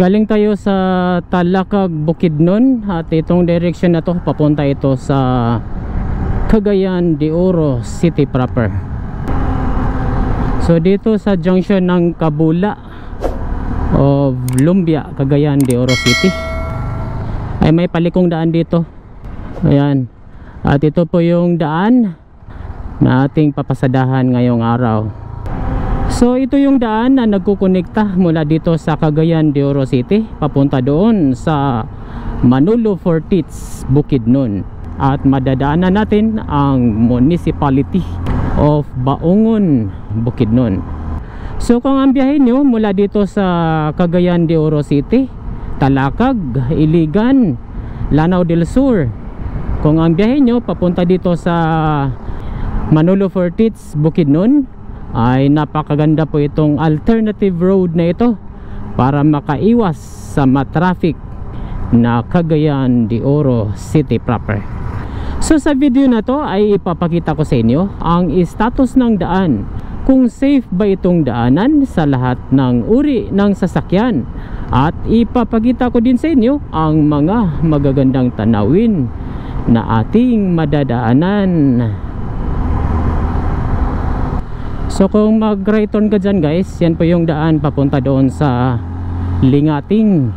Galing tayo sa Talakag, Bukidnon at itong direction na to papunta ito sa Cagayan de Oro City proper. So dito sa junction ng Kabula of Lumbia, Cagayan de Oro City ay may palikong daan dito. Ayan. At ito po yung daan na ating papasadahan ngayong araw. So ito yung daan na nagkukonekta mula dito sa Cagayan de Oro City papunta doon sa Manolo Fortits, Bukidnon. At madadaanan natin ang municipality of Baungon, Bukidnon. So kung ang biyahe nyo mula dito sa Cagayan de Oro City, Talakag, Iligan, Lanao del Sur. Kung ang biyahe nyo papunta dito sa Manolo Fortits, Bukidnon, ay napakaganda po itong alternative road na ito para makaiwas sa matraffic na Cagayan de Oro City proper. So sa video na to ay ipapakita ko sa inyo ang status ng daan kung safe ba itong daanan sa lahat ng uri ng sasakyan at ipapakita ko din sa inyo ang mga magagandang tanawin na ating madadaanan So kung mag right turn ka dyan guys yan po yung daan papunta doon sa Lingating.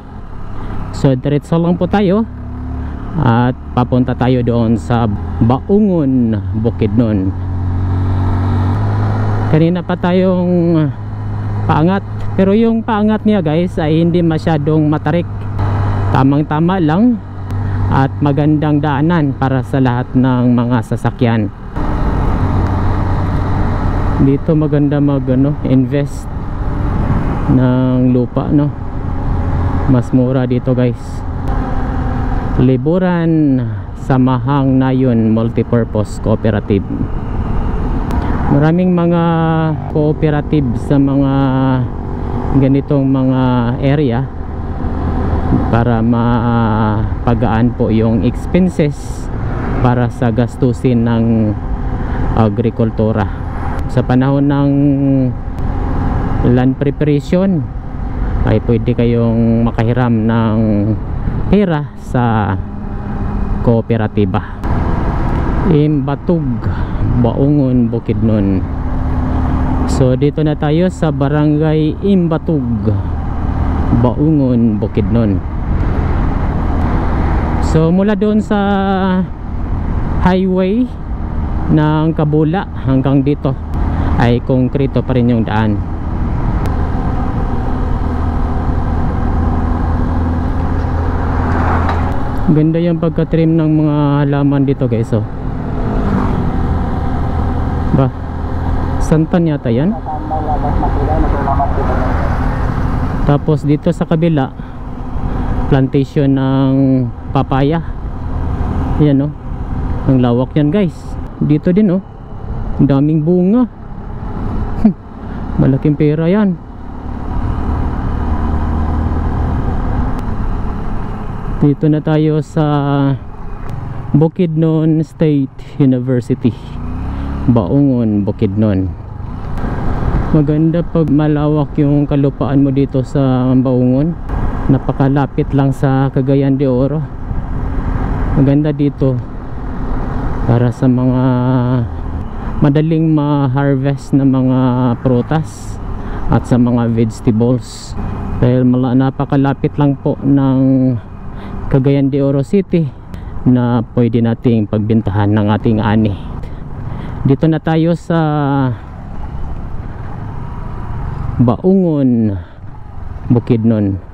So diretso lang po tayo at papunta tayo doon sa Baungon Bukidnon kanina pa tayong paangat pero yung paangat niya guys ay hindi masyadong matarik. Tamang tama lang at magandang daanan para sa lahat ng mga sasakyan dito maganda mag ano, invest ng lupa no? Mas mura dito guys. Liburan Samahang Nayon Multipurpose Cooperative. Maraming mga cooperative sa mga ganitong mga area para mapagaan po yung expenses para sa gastusin ng agrikultura sa panahon ng land preparation ay pwede kayong makahiram ng pera sa kooperatiba. Imbatug Baungon Bukidnon. So dito na tayo sa barangay Imbatug Baungon Bukidnon. So mula doon sa highway ng Kabula hanggang dito ay konkreto pa rin yung daan. Ganda yung pagka-trim ng mga halaman dito guys oh. ba? Santan yata yan? Tapos dito sa kabila plantation ng papaya. Yan oh. Ang lawak yan guys. Dito din oh. Daming bunga malaking pera yan. Dito na tayo sa Bukidnon State University. Baungon, Bukidnon. Maganda pag malawak yung kalupaan mo dito sa Baungon napakalapit lang sa Cagayan de Oro. Maganda dito para sa mga madaling ma-harvest na mga prutas at sa mga vegetables. Dahil napakalapit lang po ng Cagayan de Oro City na pwede nating pagbintahan ng ating ani. Dito na tayo sa Baungon Bukidnon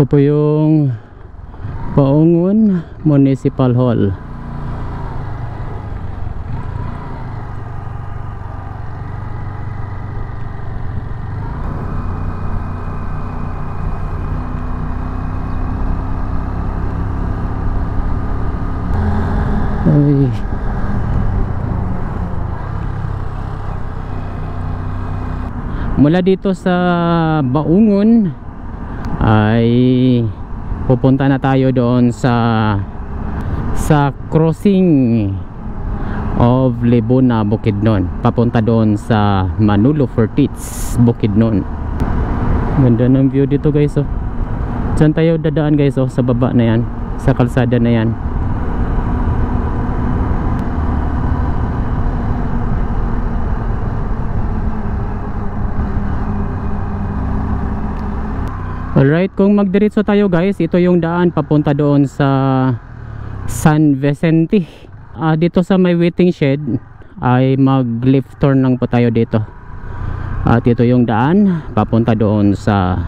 Ito po yung Paungon Municipal Hall. Ay. Mula dito sa Baungon ay pupunta na tayo doon sa sa crossing of Lebona Bukidnon. Papunta doon sa Manulo Fortits Bukidnon. Ganda ng view dito guys oh. Dyan tayo dadaan guys oh? Sa baba na yan sa kalsada na yan Alright, kung magdiretso tayo guys, ito yung daan papunta doon sa San Vicente. Ah, dito sa may waiting shed ay mag left turn lang po tayo dito. At ito yung daan papunta doon sa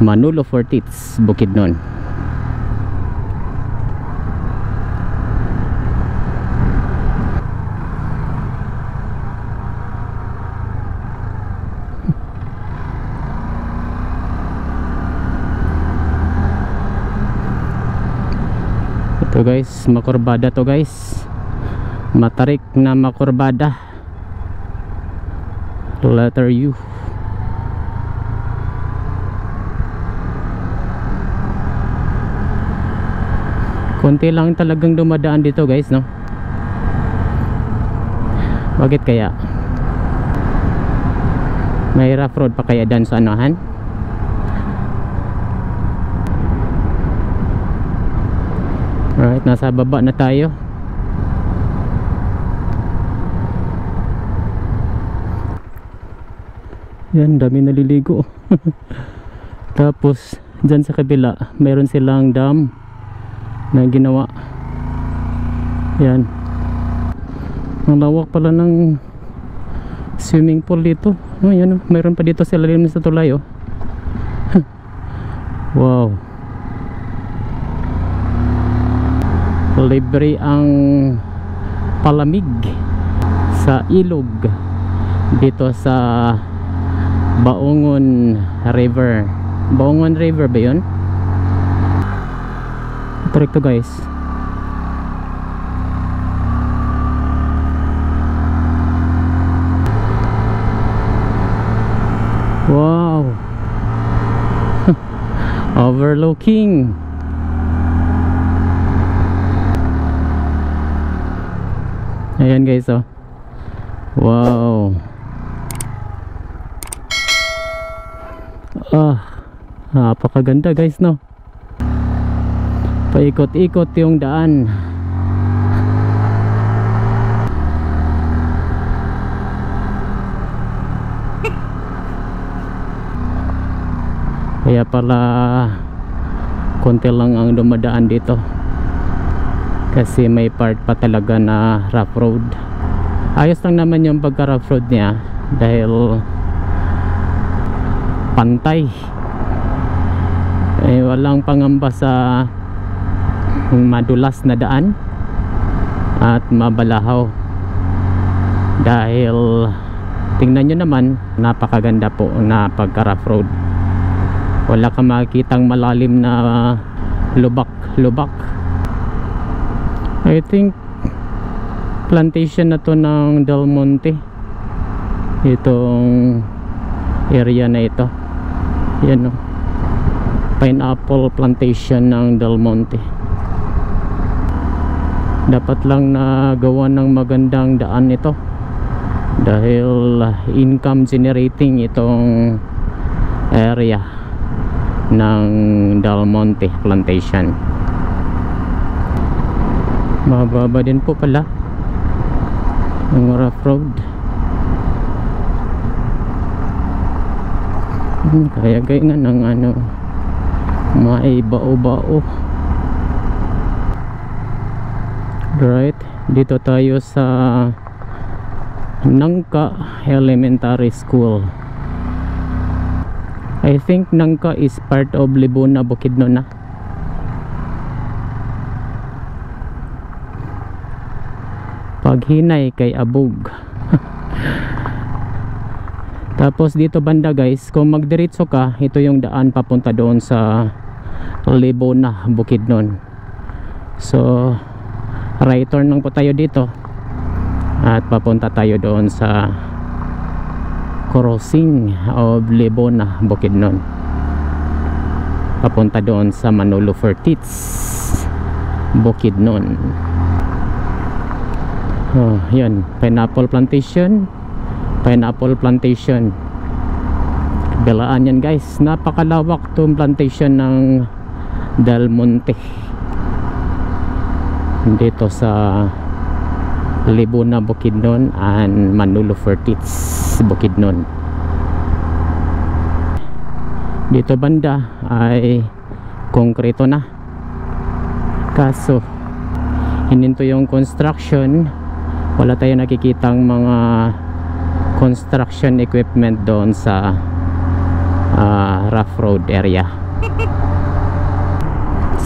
Manolo Fortits, Bukidnon. Ito guys, makurbada to guys. Matarik na makurbada. Letter U. Konti lang talagang dumadaan dito guys, no? Bakit kaya? May rough road pa kaya dan sa anuhan? Alright, nasa baba na tayo. Yan, dami naliligo. Tapos, dyan sa kabila, meron silang dam na ginawa. Yan. Ang lawak pala ng swimming pool dito. Oh, yan, oh. Meron pa dito sa lalim sa tulay, oh. wow. Libre ang palamig sa ilog dito sa Baungon River. Baungon River ba yun? Correct to guys. Wow. Overlooking Ayan guys oh. Wow. Ah, napakaganda guys no. Paikot-ikot yung daan. Kaya pala konti lang ang dumadaan dito kasi may part pa talaga na rough road. Ayos lang naman yung pagka rough road niya dahil pantay. Eh, walang pangamba sa madulas na daan at mabalahaw. Dahil tingnan nyo naman napakaganda po na pagka rough road. Wala ka makikitang malalim na lubak lubak I think plantation na to ng Del Monte. Itong area na ito. Yan o pineapple plantation ng Del Monte. Dapat lang na gawa ng magandang daan ito. Dahil income generating itong area ng Del Monte plantation mababa din po pala. Ang rough road. Hmm, kaya gaya nga ng ano may bao-bao right dito tayo sa Nangka Elementary School. I think Nangka is part of Libuna Bukidnon na. Paghinay kay Abog. Tapos dito banda guys, kung magdiretso ka, ito yung daan papunta doon sa Libuna Bukidnon. So, right turn lang po tayo dito. At papunta tayo doon sa crossing of Libona Bukidnon papunta doon sa Manolo Fertits Bukidnon oh, yan pineapple plantation. Pineapple plantation. Belaan yan guys. Napakalawak tong plantation ng Del Monte. Dito sa Libuna Bukidnon and Manolo Fertits Bukidnon. Dito banda ay konkreto na. Kaso hininto yung construction wala tayo nakikitang mga construction equipment doon sa uh, rough road area.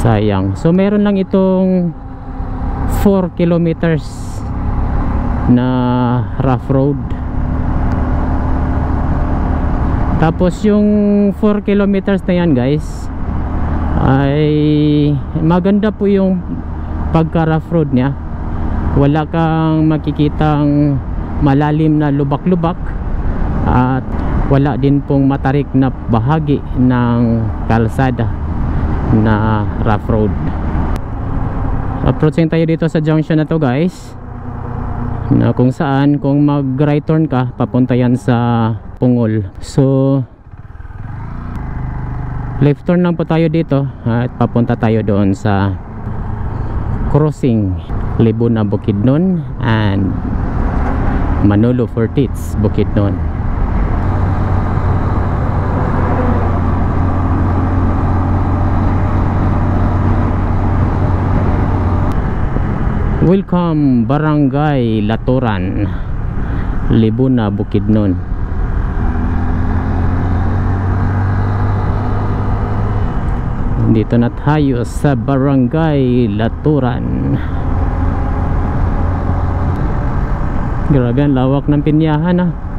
Sayang. So meron lang itong 4 kilometers na rough road. Tapos yung 4 kilometers na yan guys ay maganda po yung pagka rough road niya wala kang makikitang malalim na lubak-lubak at wala din pong matarik na bahagi ng kalsada na rough road. Approaching tayo dito sa junction na to guys na kung saan kung mag right turn ka papunta yan sa Pungol. So left turn lang po tayo dito at papunta tayo doon sa crossing Libuna Bukidnon and Manolo Fortits Bukidnon Welcome Barangay Latoran. Libuna Bukidnon Dito na tayo sa Barangay Laturan Grabe ang lawak ng pinyahan ah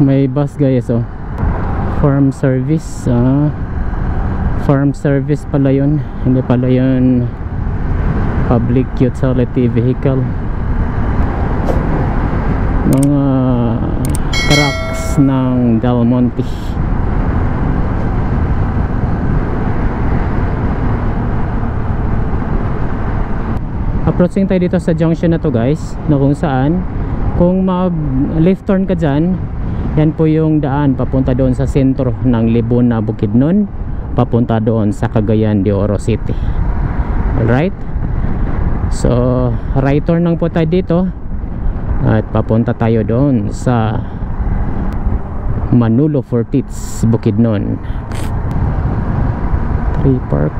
may bus guys oh. Farm service ah. Farm service pala yun. Hindi pala yun public utility vehicle. Mga trucks ng Del Monte. Approaching tayo dito sa junction na to guys na kung saan kung mag left turn ka dyan yan po yung daan papunta doon sa sentro ng Libuna Bukidnon papunta doon sa Cagayan de Oro City. Alright? So right turn lang po tayo dito at papunta tayo doon sa Manolo Fortits Bukidnon. Tree Park.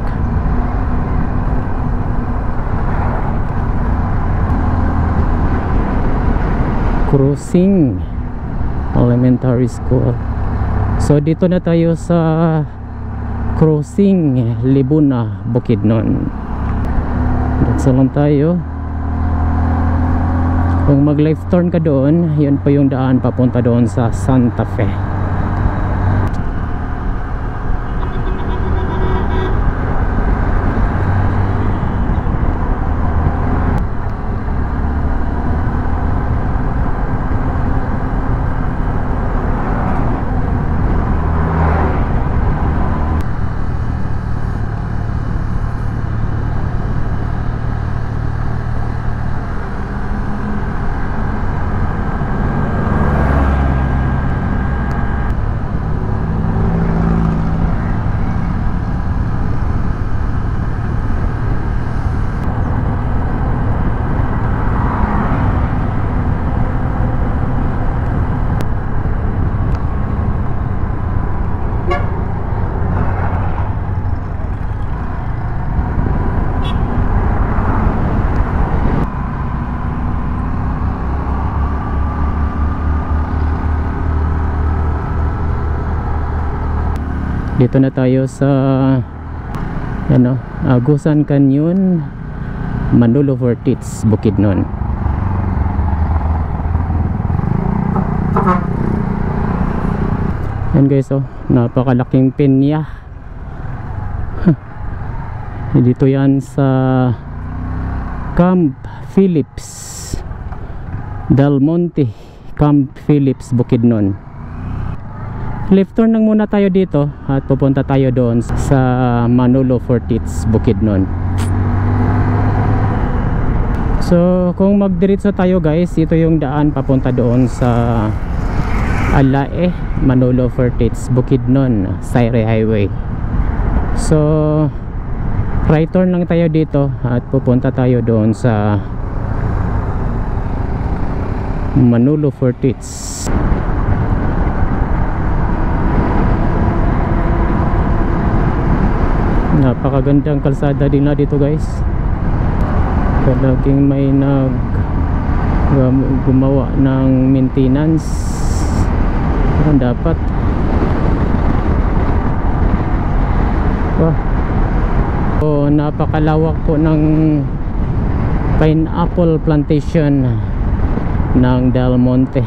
Crossing Elementary School. So dito na tayo sa Crossing Libuna Bukidnon Dito lang tayo. Kung mag left turn ka doon Yun pa yung daan papunta doon sa Santa Fe dito na tayo sa ano Agusan Canyon Manolo Vortits Bukidnon yan guys oh. Napakalaking pinya. Dito yan sa Camp Phillips. Del Monte Camp Phillips Bukidnon left turn lang muna tayo dito at pupunta tayo doon sa Manolo Fortits Bukidnon so kung magdiretso tayo guys ito yung daan papunta doon sa Alae Manolo Fortits Bukidnon Sayre Highway. So right turn lang tayo dito at pupunta tayo doon sa Manolo Fortits napakagandang kalsada din na dito guys. Talagang may nag gum- gumawa ng maintenance. Pero dapat. Wah. Oh, napakalawak po ng pineapple plantation ng Del Monte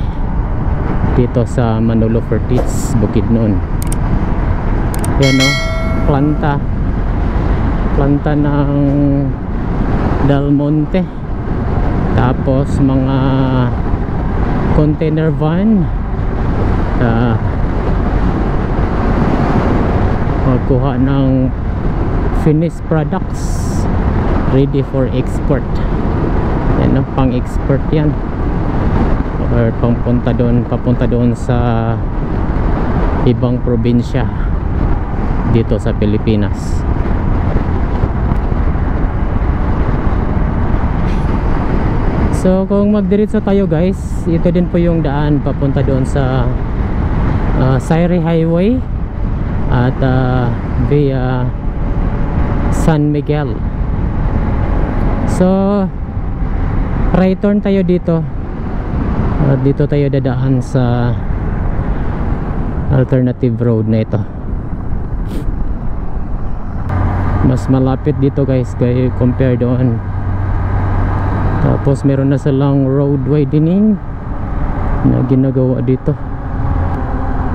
dito sa Manolo Fertits Bukidnon. Yan o planta planta ng Del Monte. Tapos mga container van. Uh, magkuha ng finished products ready for export. Yan no, pang export yan. Or pangpunta doon papunta doon sa ibang probinsya dito sa Pilipinas So kung magdiretso tayo guys, ito din po yung daan papunta doon sa uh, Sayre Highway at uh, via San Miguel. So right turn tayo dito. At dito tayo dadaan sa alternative road na ito. Mas malapit dito guys kay compare doon tapos meron na silang road widening na ginagawa dito.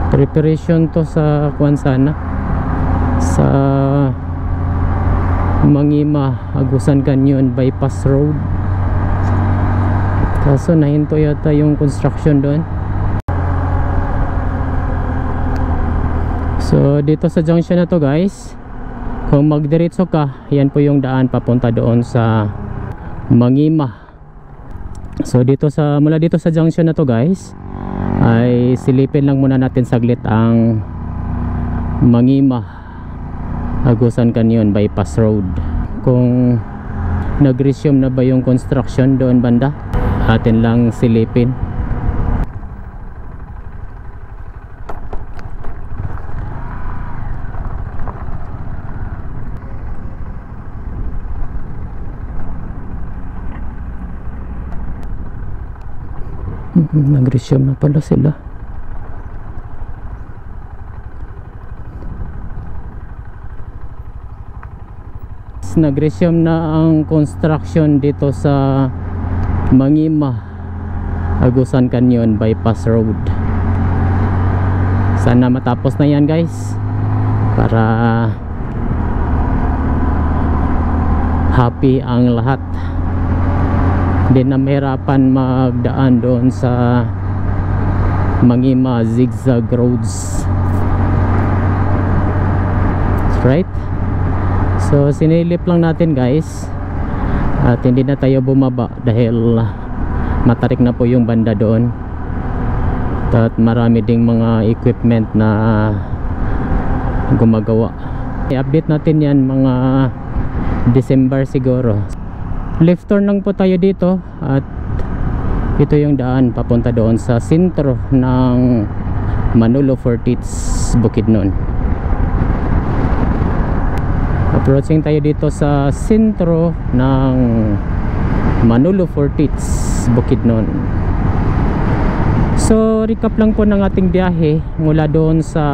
Preparation to sa kuan sa Mangima Agusan Canyon bypass road. Kaso nahinto yata yung construction doon. So dito sa junction na to guys kung magdiretso ka yan po yung daan papunta doon sa Mangima. So dito sa mula dito sa junction na to guys ay silipin lang muna natin saglit ang Mangima Agusan Canyon bypass road. Kung nag-resume na ba yung construction doon banda atin lang silipin Nag-resume na pala sila. Nag-resume na ang construction dito sa Mangima Agusan Canyon Bypass Road. Sana matapos na yan guys para happy ang lahat hindi na mahirapan magdaan doon sa Mangima zigzag roads. Right? So sinilip lang natin guys. At hindi na tayo bumaba dahil matarik na po yung banda doon. At marami ding mga equipment na gumagawa. I-update natin yan mga December siguro left turn lang po tayo dito at ito yung daan papunta doon sa sentro ng Manolo Fortits Bukidnon approaching tayo dito sa sentro ng Manolo Fortits Bukidnon so recap lang po ng ating biyahe mula doon sa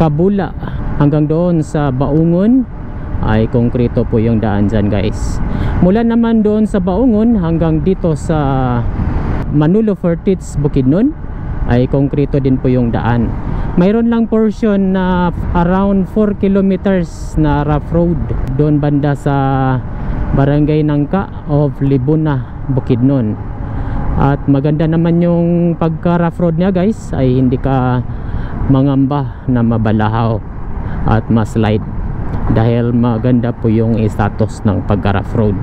Kabula hanggang doon sa Baungon. Ay konkreto po yung daan dyan guys mula naman doon sa Baungon hanggang dito sa Manolo Fortits Bukidnon ay konkreto din po yung daan. Mayroon lang portion na around 4 kilometers na rough road doon banda sa Barangay Nangka of Libuna Bukidnon. At maganda naman yung pagka rough road niya guys ay hindi ka mangamba na mabalahaw at maslide dahil maganda po yung status ng pagka rough road.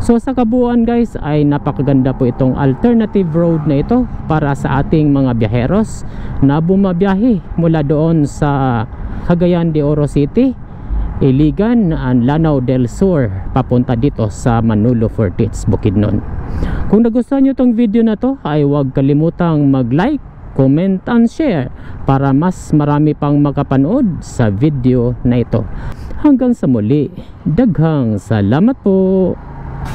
So sa kabuuan guys ay napakaganda po itong alternative road na ito para sa ating mga biyaheros na bumabiyahe mula doon sa Cagayan de Oro City Iligan and Lanao del Sur papunta dito sa Manolo Fortits Bukidnon. Kung nagustuhan nyo tong video na to ay huwag kalimutang mag-like, comment and share para mas marami pang makapanood sa video na ito. Hanggang sa muli, daghang salamat po!